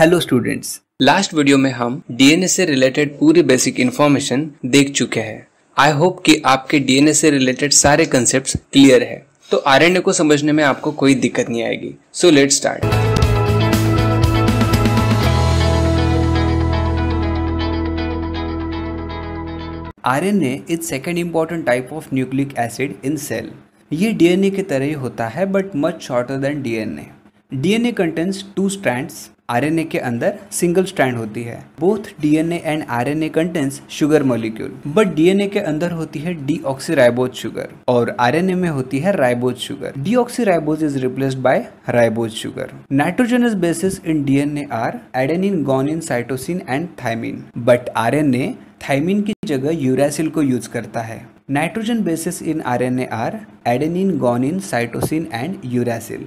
Hello students last video में हम DNA से रिलेटेड पूरी बेसिक इन्फॉर्मेशन देख चुके हैं। आई होप कि आपके डीएनए से रिलेटेड सारे कंसेप्ट क्लियर है। तो आरएनए को समझने में आपको कोई दिक्कत नहीं आएगी। So let start RNA is second important type of nucleic acid in cell ये डीएनए की तरह ही होता है but much shorter than DNA DNA contents two strands RNA के अंदर सिंगल स्ट्रैंड होती है। Both DNA and RNA contents sugar molecule but DNA के अंदर होती है डीऑक्सीराइबोज शुगर और आरएनए में होती है ribose sugar deoxyribose is replaced by ribose sugar nitrogenous bases in DNA are adenine guanine cytosine and thymine but RNA thymine की जगह यूरासिल को यूज़ करता है। Nitrogen bases in RNA are adenine guanine cytosine and uracil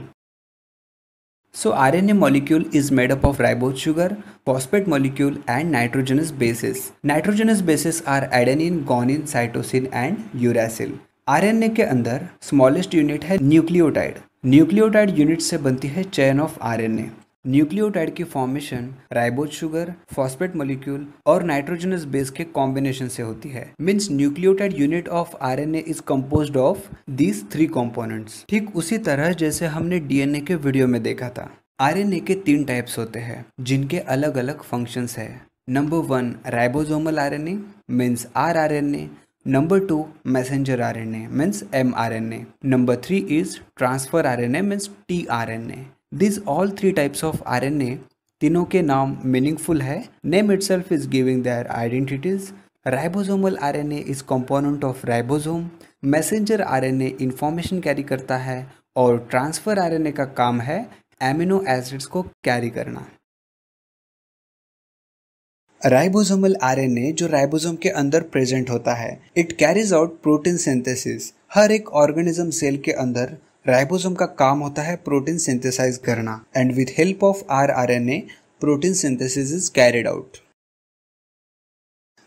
so R N A molecule is made up of ribose sugar phosphate molecule and nitrogenous bases nitrogenous bases are adenine guanine cytosine and uracil R N A के अंदर smallest unit है nucleotide nucleotide unit से बनती है chain of R N A nucleotide की formation ribose sugar phosphate molecule और nitrogenous base के combination से होती है। Means nucleotide unit of RNA is composed of these three components ठीक उसी तरह जैसे हमने डीएनए के वीडियो में देखा था। आरएनए के तीन टाइप्स होते हैं, जिनके अलग अलग फ़ंक्शंस है। Number one ribosomal RNA means R R N A number two messenger R N A means M R N A number three is transfer R N A means T R N A this all three types of RNA तीनों के नाम meaningful है। Name itself is giving their identities ribosomal R N A is component of ribosome messenger R N A information carry करता है और transfer R N ए का काम है एमिनो एसिड्स को कैरी करना। राइबोसोमल आरएनए जो राइबोसोम के अंदर प्रेजेंट होता है it carries out protein synthesis हर एक ऑर्गेनिज्म सेल के अंदर राइबोसोम का काम होता है प्रोटीन सिंथेसाइज करना and with help of R R N A protein synthesis is carried out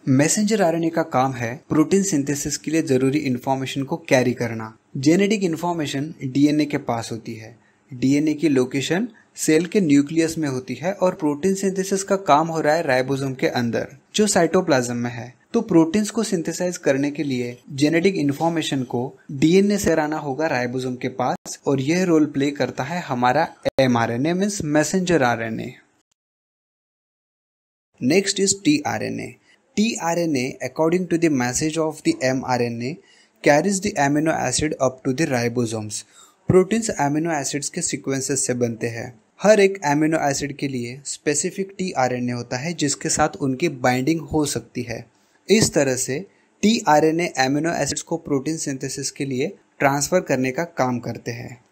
messenger A का काम है प्रोटीन सिंथेसिस के लिए ज़रूरी इंफॉर्मेशन को कैरी करना। जेनेटिक इंफॉर्मेशन डीएनए के पास होती है। डीएनए की लोकेशन सेल के न्यूक्लियस में होती है और प्रोटीन सिंथेसिस का काम हो रहा है राइबोसोम के अंदर, जो साइटोप्लाज्म में है। तो प्रोटीन्स को सिंथेसाइज करने के लिए जेनेटिक इंफॉर्मेशन को डीएनए से आना होगा राइबोसोम के पास और यह रोल प्ले करता है हमारा M R N A means messenger R N A next is T R N A T R N A according to the message of the M R N A carries the amino acid up to the ribosomes proteins amino acids के sequences से बनते हैं। हर एक amino acid के लिए specific T R होता है, जिसके साथ उनकी बाइंडिंग हो सकती है। इस तरह से टी आर एमिनो एसिड्स को प्रोटीन सिंथेसिस के लिए ट्रांसफ़र करने का काम करते हैं।